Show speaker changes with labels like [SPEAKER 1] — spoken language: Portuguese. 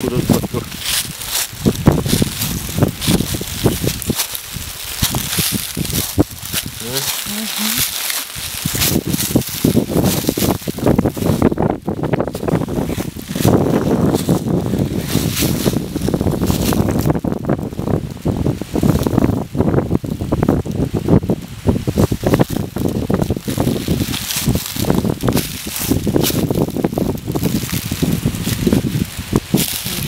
[SPEAKER 1] Por favor. Né?
[SPEAKER 2] Uhum.